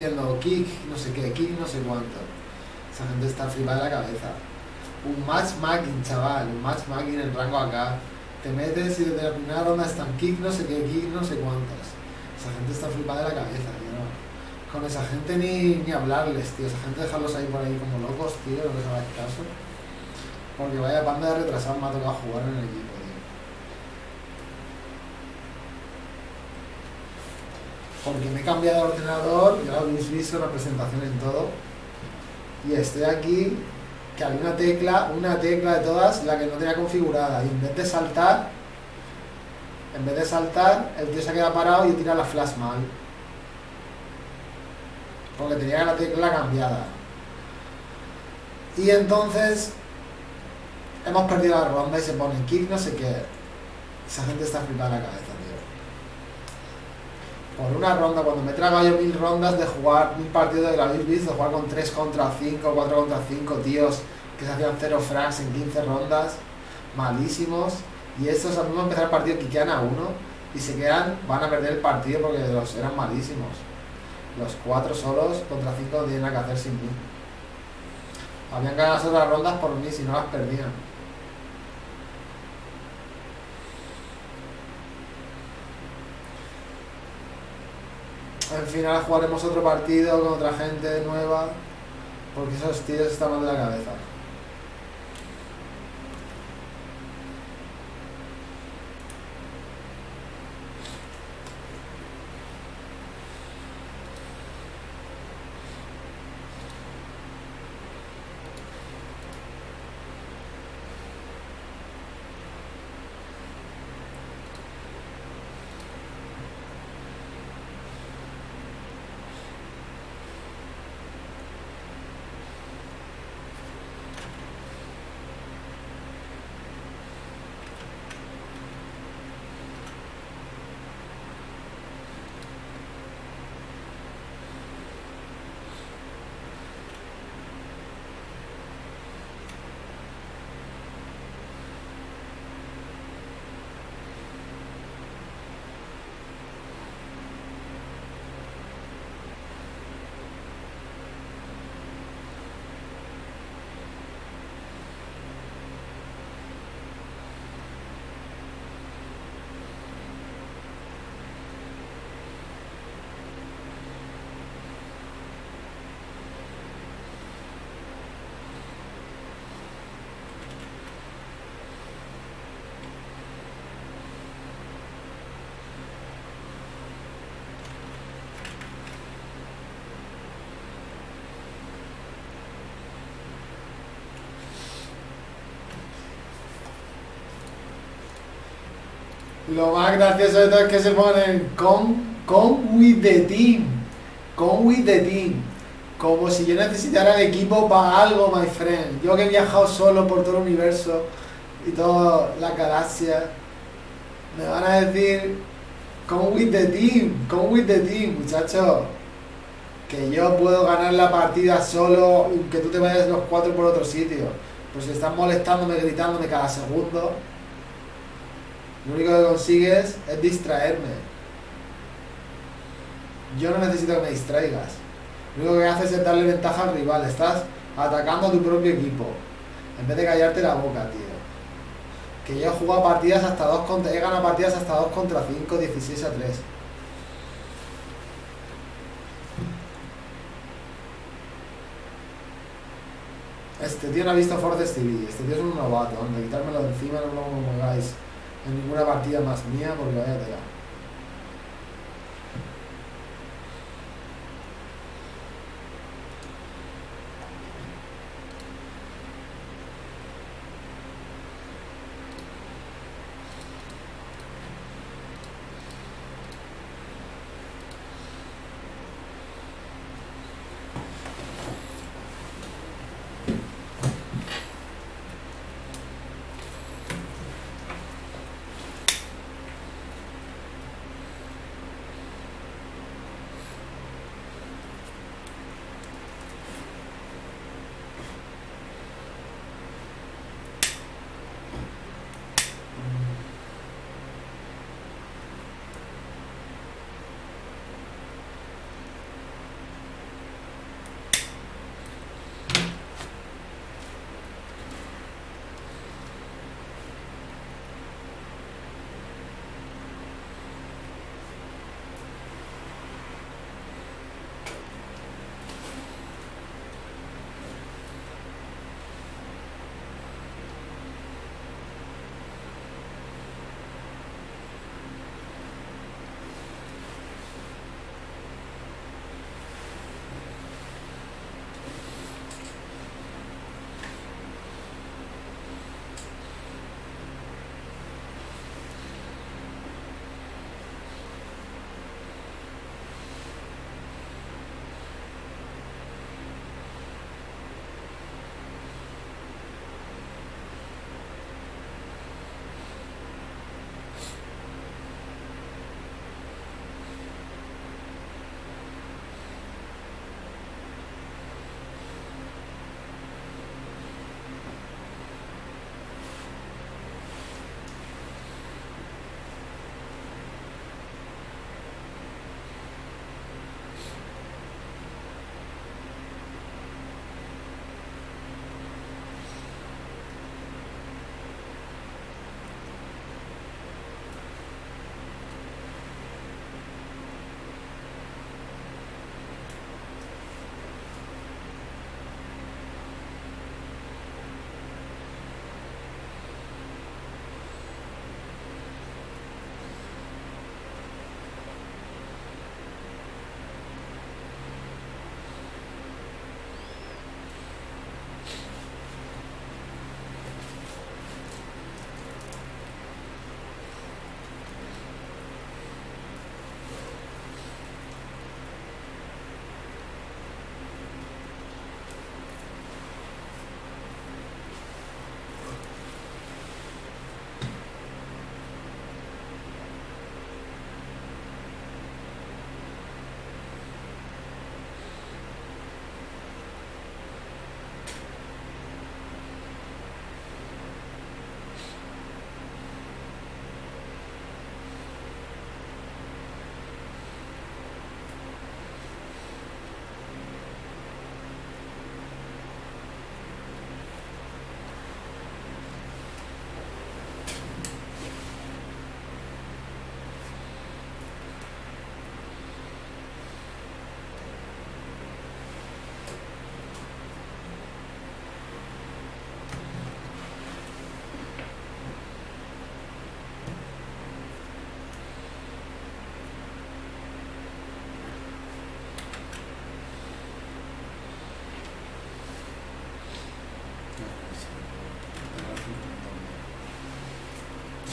diciendo kick, no sé qué, kick, no sé cuánto. Esa gente está flipada de la cabeza. Un matchmaking, chaval, un matchmaking en rango acá. Te metes y desde la están kick, no sé qué, kick, no sé cuántas. Esa gente está flipada de la cabeza, tío. ¿no? Con esa gente ni, ni hablarles, tío. Esa gente dejarlos ahí por ahí como locos, tío, no les hagáis caso. Porque vaya banda de retrasados me ha tocado jugar en el equipo, tío. Porque me he cambiado de ordenador, ya lo habéis visto, la presentación en todo. Y estoy aquí, que había una tecla, una tecla de todas, la que no tenía configurada. Y en vez de saltar, en vez de saltar, el tío se queda parado y tira la flash mal. Porque tenía la tecla cambiada. Y entonces hemos perdido la ronda y se pone kick no sé qué. Esa gente está flipada la cabeza. Por una ronda, cuando me trago yo mil rondas de jugar mil partidos de la habéis visto, jugar con 3 contra 5, 4 contra 5 tíos que se hacían 0 frags en 15 rondas, malísimos. Y estos a mí me empezar el partido que quedan a uno y se quedan, van a perder el partido porque los eran malísimos. Los 4 solos contra 5 no tienen nada que hacer sin mí. Habían ganado las otras rondas por mí si no las perdían. Al final jugaremos otro partido con otra gente nueva. Porque esos tíos están mal de la cabeza. Lo más gracioso de todo es que se ponen con, con with the team. Con with the team. Como si yo necesitara el equipo para algo, my friend. Yo que he viajado solo por todo el universo y toda la galaxia. Me van a decir con with the team, con with the team, muchachos. Que yo puedo ganar la partida solo y que tú te vayas los cuatro por otro sitio. Pues están molestándome, gritándome cada segundo, lo único que consigues es distraerme. Yo no necesito que me distraigas. Lo único que haces es darle ventaja al rival. Estás atacando a tu propio equipo. En vez de callarte la boca, tío. Que yo he jugado partidas hasta 2 contra... He ganado partidas hasta 2 contra 5, 16 a 3. Este tío no ha visto Force TV. Este tío es un novato. Anda, quitármelo de encima, no lo pongáis en ninguna partida más mía porque vaya tela.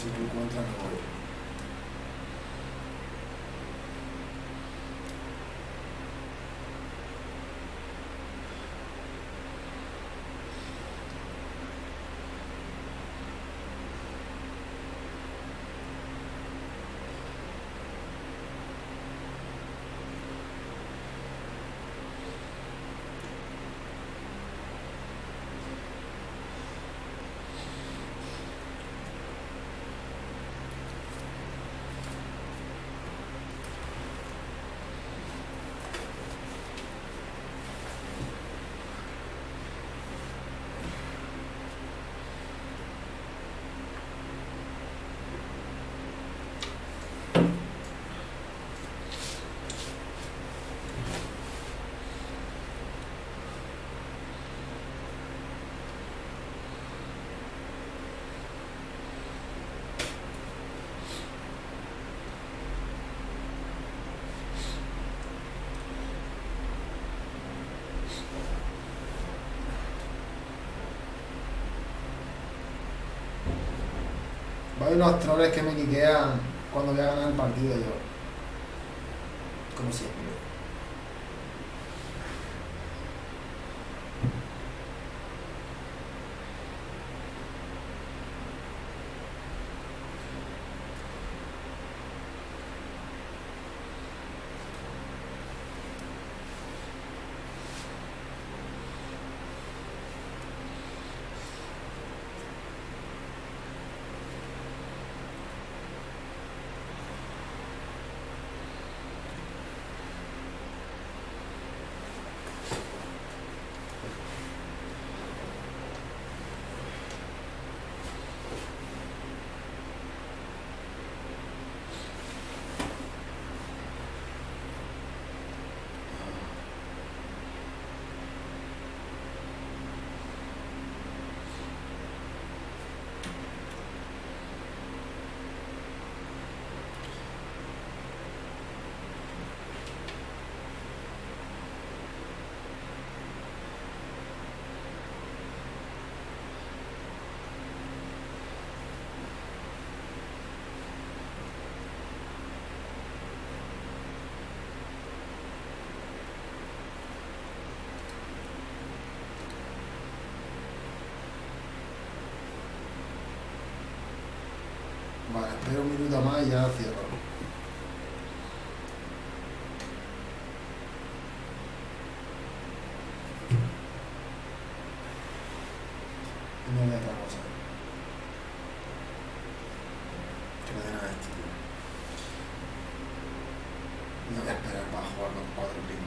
Si no encuentra no unos troles que me quiquean cuando voy a ganar el partido yo. Espero un minuto más y ya cierro. Y me otra cosa. Que me den a este. No voy a esperar para jugar con cuatro pringados,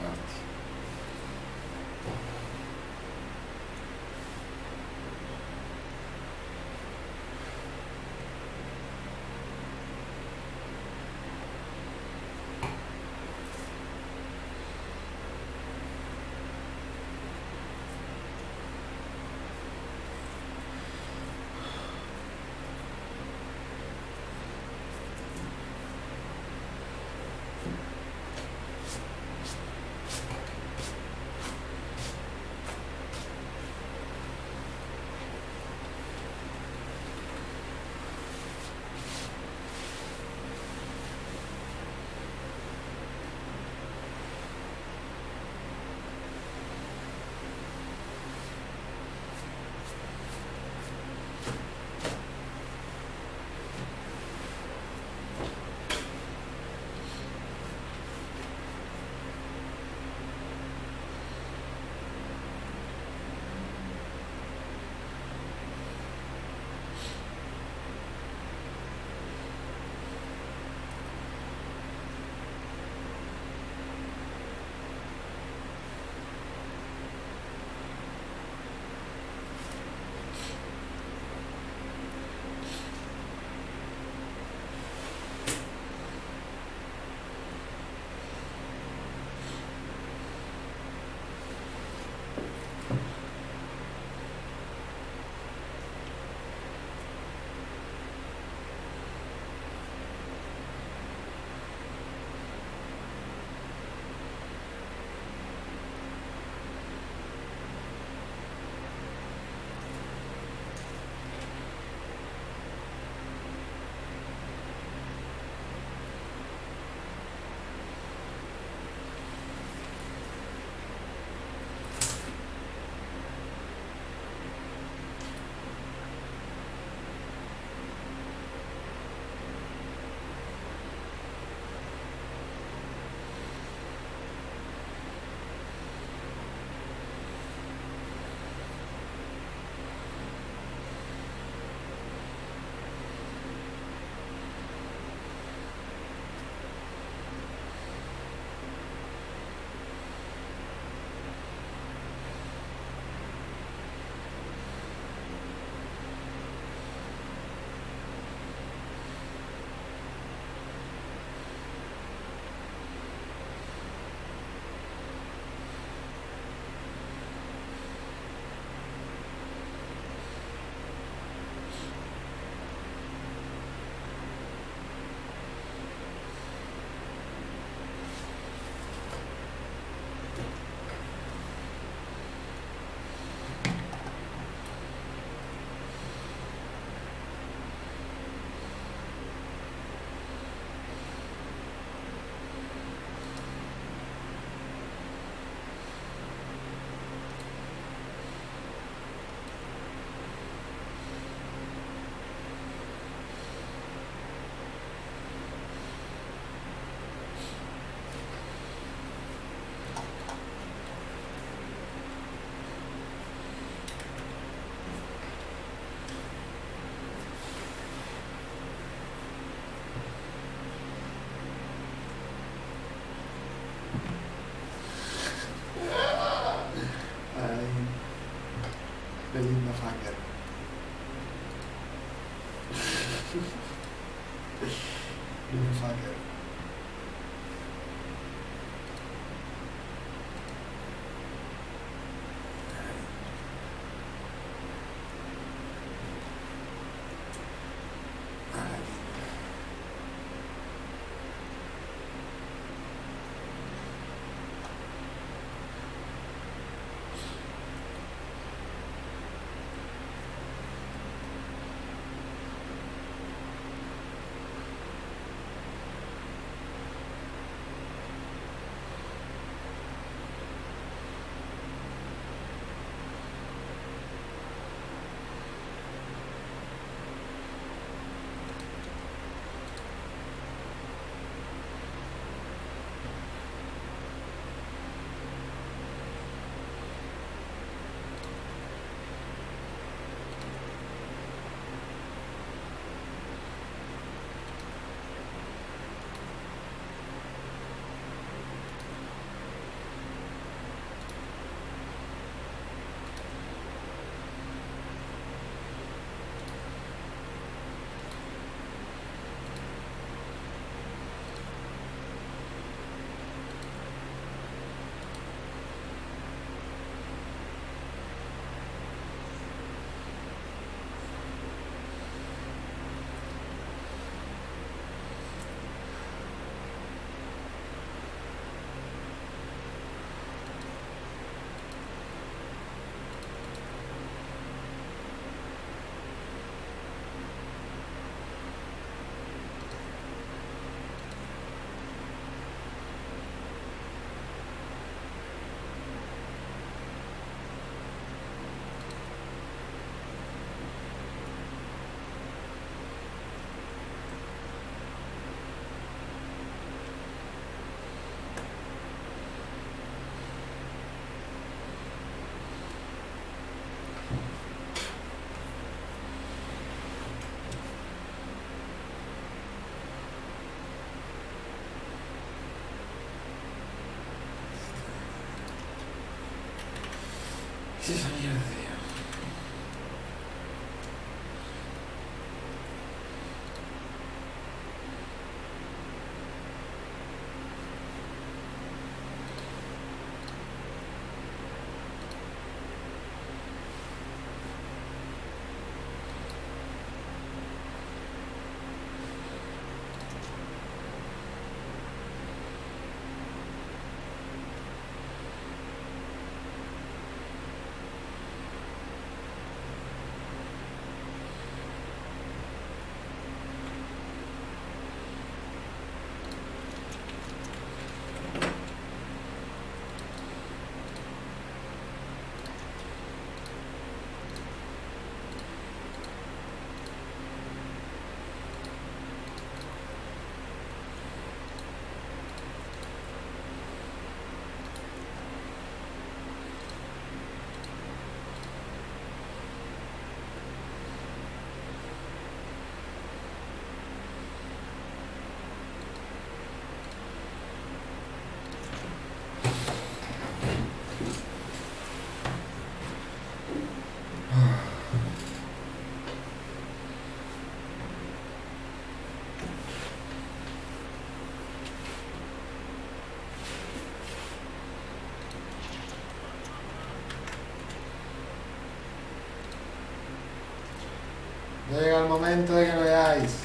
El momento de que lo veáis.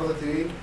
¡Yuhu! Estás en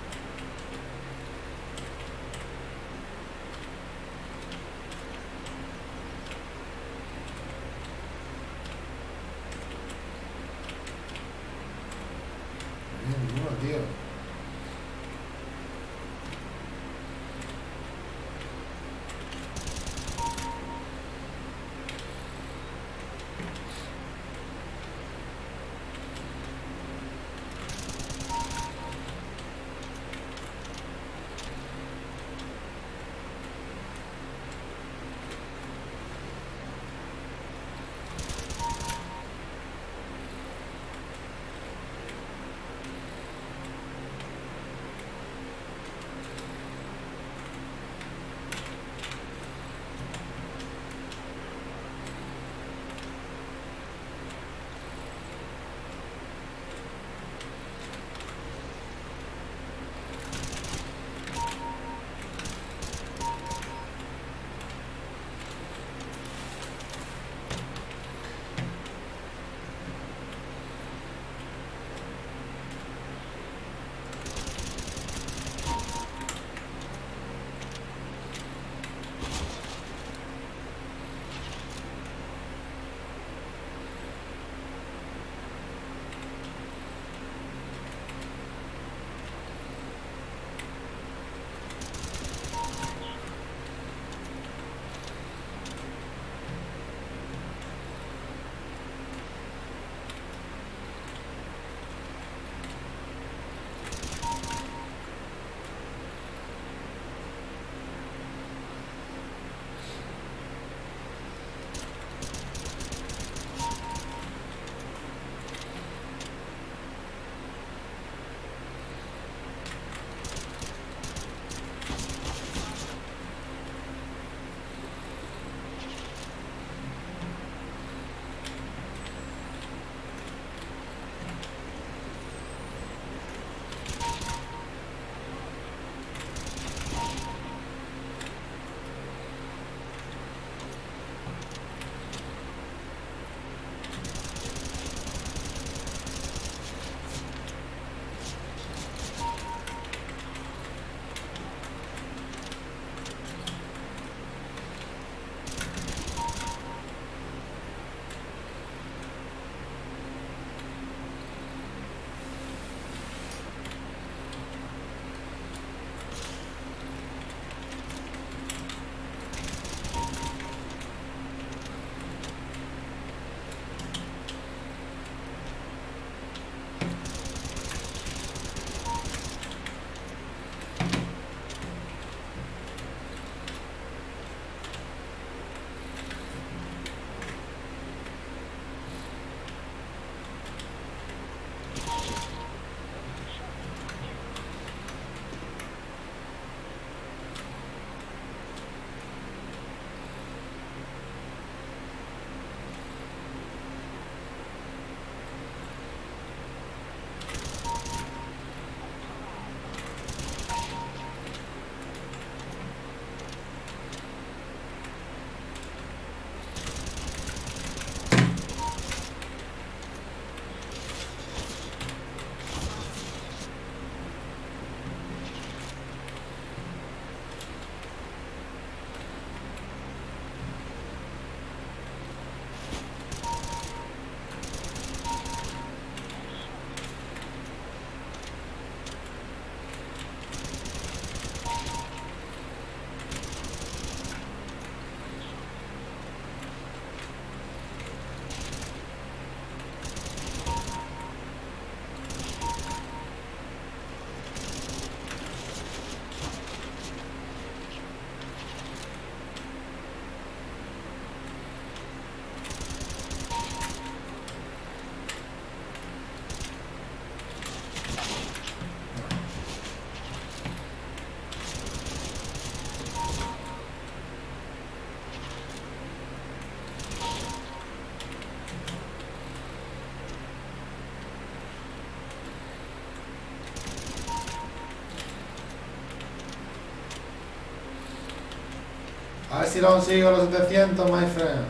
si lo consigo los 700, my friend.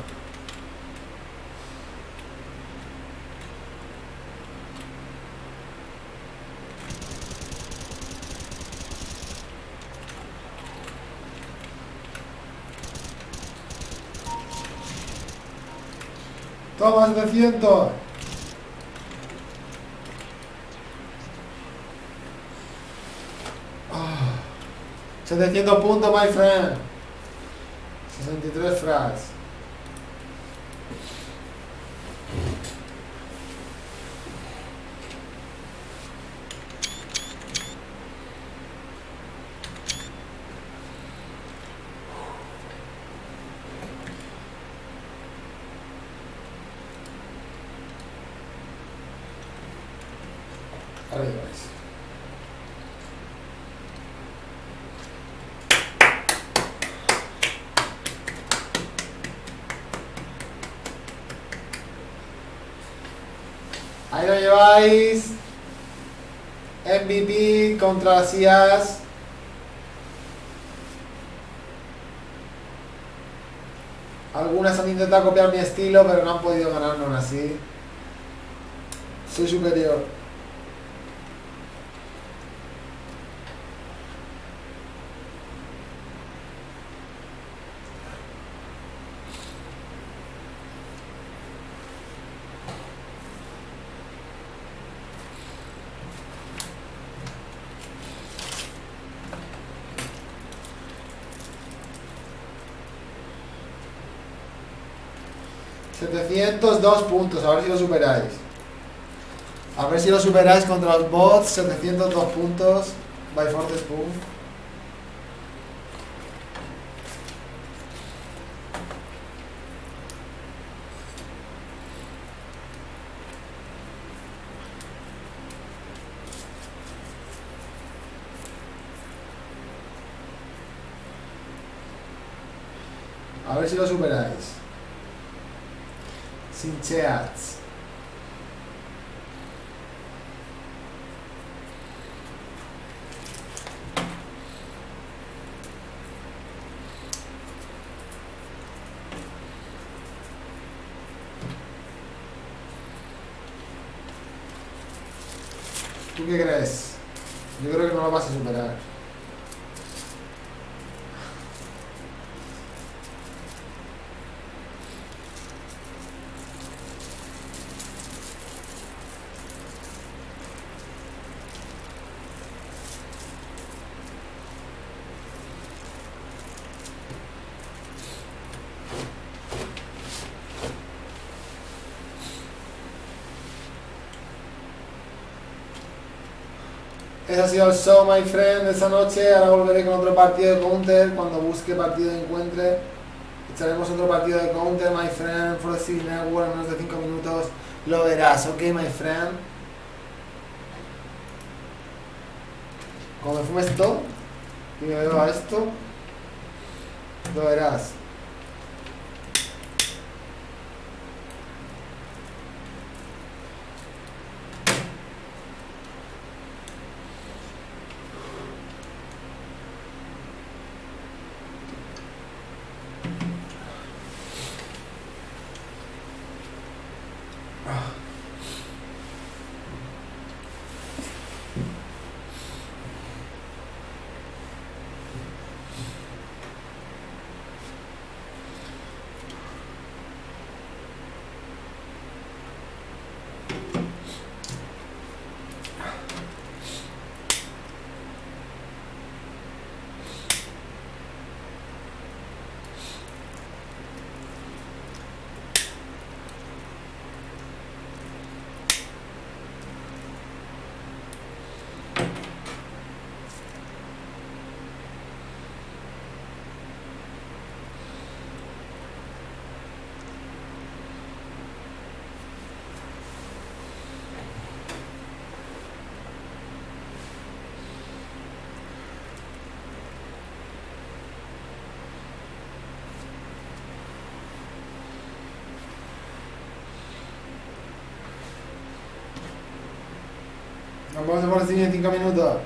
Toma 700. Oh. 700 puntos, my friend. 63 frags. Ahí vais. Ahí lo lleváis. MVP contra las IAS. Algunas han intentado copiar mi estilo, pero no han podido ganarme aún así. Soy superior. Dos puntos, a ver si lo superáis. A ver si lo superáis contra los bots, 702 puntos, by Forte Spoon. A ver si lo superáis. Sin chats. ¿Tú qué crees? Yo creo que no lo vas a superar. Show, my friend, esa noche. Ahora volveré con otro partido de counter. Cuando busque partido de encuentre, echaremos otro partido de counter, my friend. For the Network, en menos de 5 minutos. Lo verás, ok, my friend. Cuando me fume esto y me veo a esto, lo verás. Nos vemos por el en 5 minutos.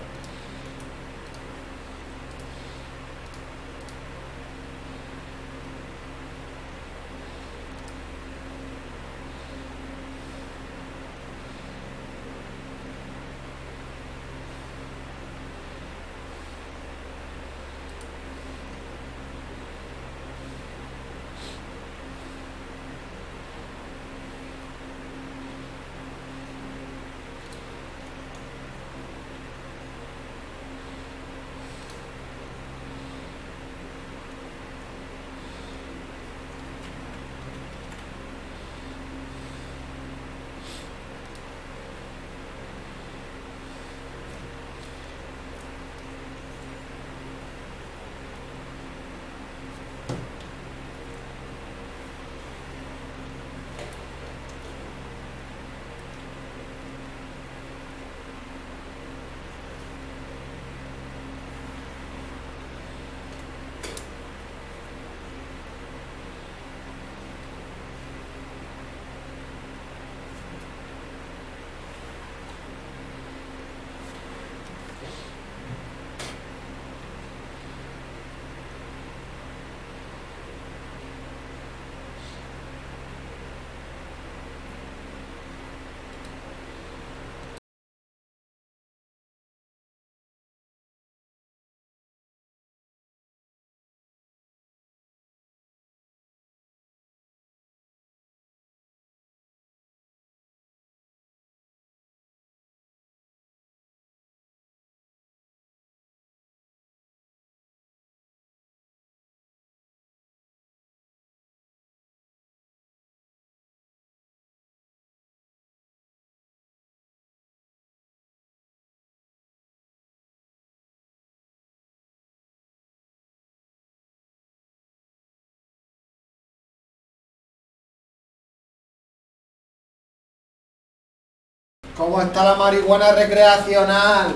¿Cómo está la marihuana recreacional?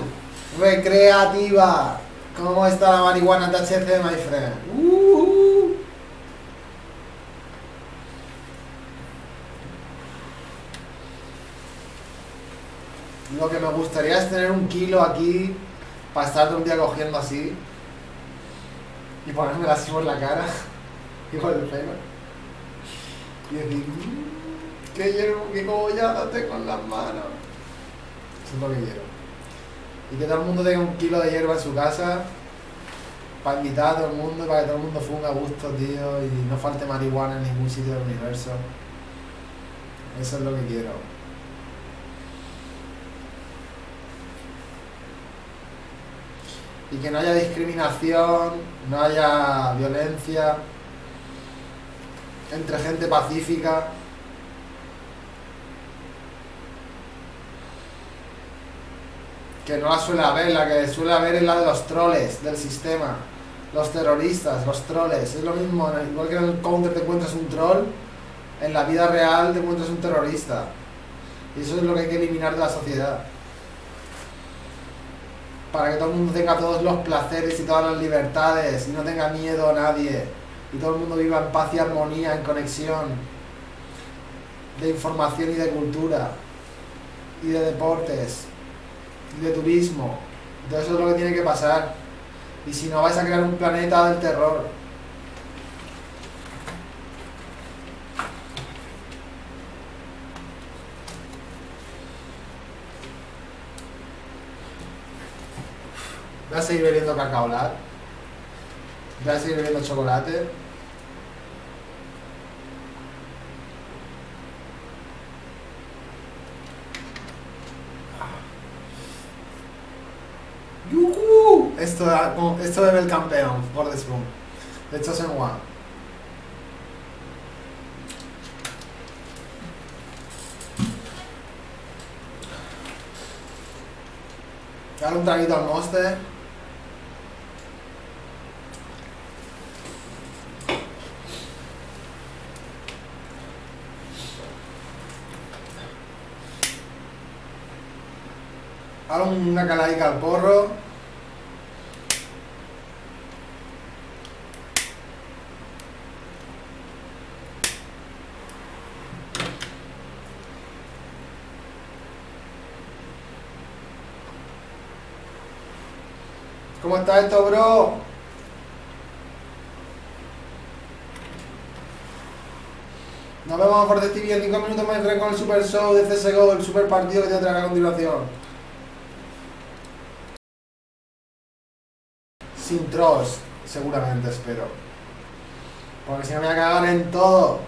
Recreativa. ¿Cómo está la marihuana THC, my friend? Uh. Lo que me gustaría es tener un kilo aquí para estar un día cogiendo así y ponerme así por la cara y por el y decir "Mm, que hierbo, que tengo en las manos eso es lo que quiero y que todo el mundo tenga un kilo de hierba en su casa para invitar a todo el mundo para que todo el mundo fume a gusto, tío, y no falte marihuana en ningún sitio del universo. Eso es lo que quiero. Y que no haya discriminación, no haya violencia entre gente pacífica. Que no la suele haber, la que suele haber es la de los troles del sistema, los terroristas, los troles, es lo mismo, igual que en el counter te encuentras un troll, en la vida real te encuentras un terrorista. Y eso es lo que hay que eliminar de la sociedad. Para que todo el mundo tenga todos los placeres y todas las libertades y no tenga miedo a nadie. Y todo el mundo viva en paz y armonía, en conexión de información y de cultura y de deportes de turismo. Entonces eso es lo que tiene que pasar. Y si no vais a crear un planeta del terror. Voy a seguir bebiendo cacaolat. Voy a seguir bebiendo chocolate. Esto, esto debe el campeón, por spoon. De hecho, en one. Dale un traguito al monster. Ahora una caladica al porro. ¿Cómo está esto, bro? Nos vemos por TV en 5 minutos más con el Super Show de CSGO, el super partido que te traerá a continuación. Sin trolls, seguramente espero. Porque si no me voy a cagar en todo.